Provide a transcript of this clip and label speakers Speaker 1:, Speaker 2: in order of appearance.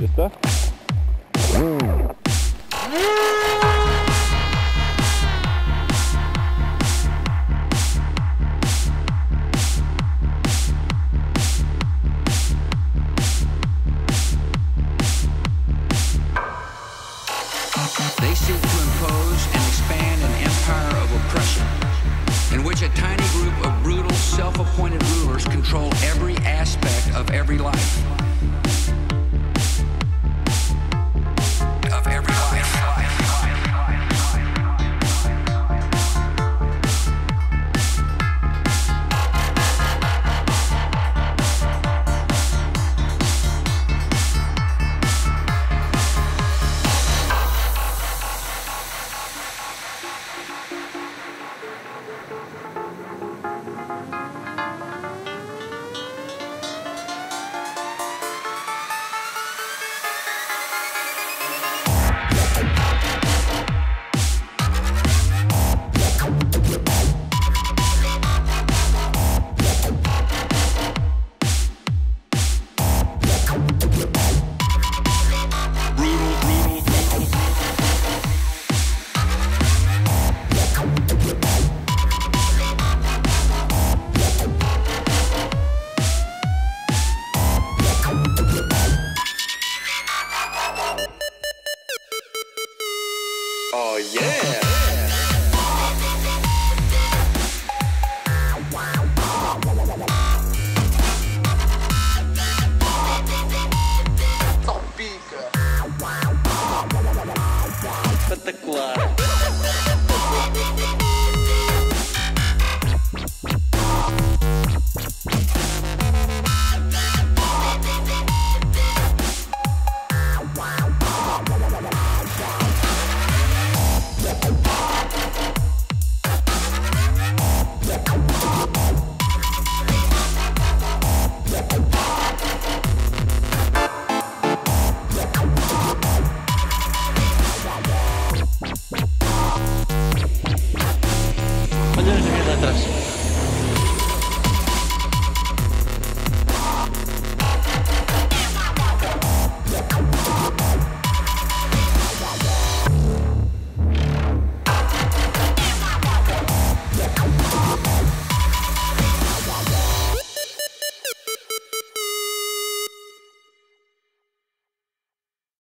Speaker 1: ¿Listo? Mm.
Speaker 2: They seek to impose and expand an empire of oppression in which a tiny group of brutal, self appointed rulers control every aspect of every life. Oh, yeah. Put the. us.